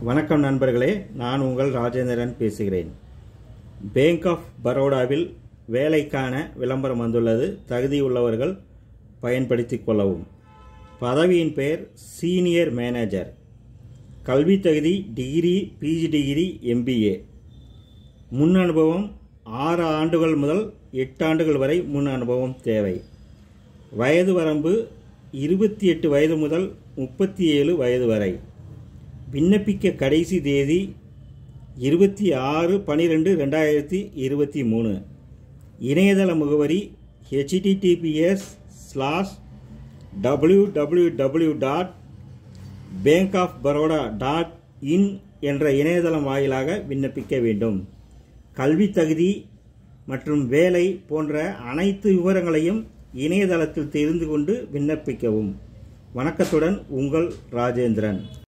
வணக்கம் நண்பர்களே நான் உங்கள் ராஜேந்திரன் பேசுகிறேன். பேங்க் ஆஃப் பரோடாவில் வேலைக்கான விளம்பரம் வந்துள்ளது. தகுதியுள்ளவர்கள் பயன்படுத்திக் கொள்ளவும். பதவியின் பெயர் சீனியர் மேனேஜர் கல்வி தகுதி டிகிரி பிஜி டிகிரி எம்பிஏ முன் அனுபவம் ஆறு ஆண்டுகள் முதல் எட்டு ஆண்டுகள் வரை முன் அனுபவம் தேவை. வயது வரம்பு இருபத்தி எட்டு வயது முதல் முப்பத்தி ஏழு வயது வரை. விண்ணப்பிக்க கடைசி தேதி இருபத்தி ஆறு பன்னிரெண்டு ரெண்டாயிரத்தி இருபத்தி மூணு. இணையதள முகவரி HTTPS slash W W W dot bank of Baroda dot in என்ற இணையதளம் வாயிலாக விண்ணப்பிக்க வேண்டும். கல்வி தகுதி மற்றும் வேலை போன்ற அனைத்து விவரங்களையும் இணையதளத்தில் தெரிந்து கொண்டு விண்ணப்பிக்கவும். வணக்கத்துடன் உங்கள் ராஜேந்திரன்.